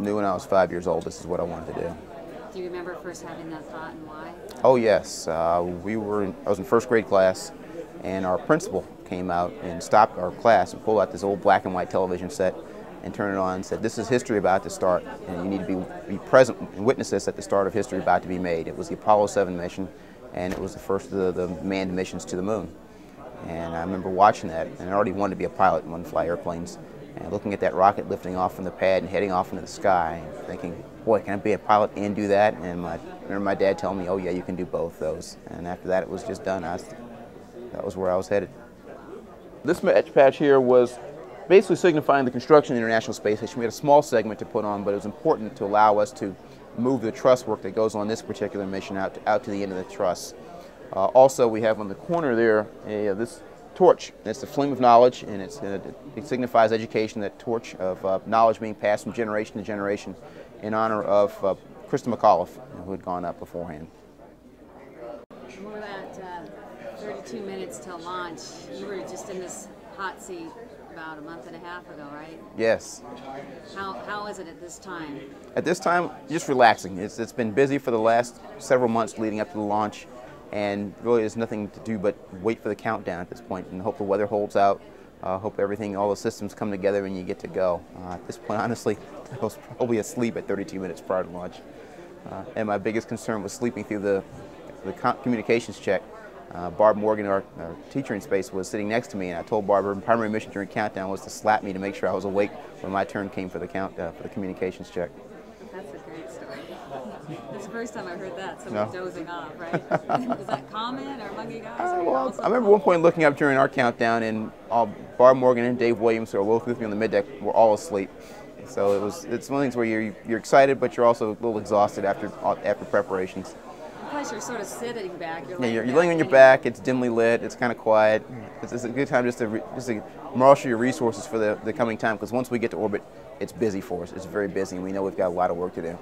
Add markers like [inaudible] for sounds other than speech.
knew when I was five years old this is what I wanted to do. Do you remember first having that thought and why? Oh yes, uh, we were. In, I was in first grade class, and our principal came out and stopped our class and pulled out this old black and white television set and turned it on and said, "This is history about to start, and you need to be, be present and witness this at the start of history about to be made." It was the Apollo 7 mission, and it was the first of the, the manned missions to the moon. And I remember watching that, and I already wanted to be a pilot and wanted to fly airplanes. And looking at that rocket lifting off from the pad and heading off into the sky, thinking, boy, can I be a pilot and do that? And my, remember my dad telling me, oh yeah, you can do both those. And after that, it was just done. I that was where I was headed. This etch patch here was basically signifying the construction of the International Space Station. We had a small segment to put on, but it was important to allow us to move the truss work that goes on this particular mission out to, out to the end of the truss. Uh, also, we have on the corner there a, this torch. It's the flame of knowledge, and uh, it signifies education, that torch of uh, knowledge being passed from generation to generation in honor of uh, Christa McAuliffe, who had gone up beforehand. We're uh, 32 minutes till launch. You were just in this hot seat about a month and a half ago, right? Yes. How, how is it at this time? At this time, just relaxing. It's, it's been busy for the last several months leading up to the launch, and really there's nothing to do but wait for the countdown at this point and hope the weather holds out. Uh, hope everything, all the systems come together and you get to go. Uh, at this point, honestly, [laughs] I was probably asleep at 32 minutes prior to launch. Uh, and my biggest concern was sleeping through the, the communications check. Uh, Barb Morgan, our, our, teacher in space, was sitting next to me, and I told Barb her primary mission during countdown was to slap me to make sure I was awake when my turn came for the count uh, for the communications check. That's a great story. It's the first time I've heard that, someone no. dozing off, right? [laughs] Is that common or among you guys? Uh, well, I remember one point looking up during our countdown, and all, Barb Morgan and Dave Williams, who are both with me on the mid deck, were all asleep. So it was it's one of things where you're you're excited, but you're also a little exhausted after after preparations. Plus, you're sort of sitting back. You're yeah, you're, you're laying on your back. It's dimly lit. It's kind of quiet. It's, it's, a good time just to just to marshal your resources for the, the coming time. Because once we get to orbit, it's busy for us. It's very busy, we know we've got a lot of work to do.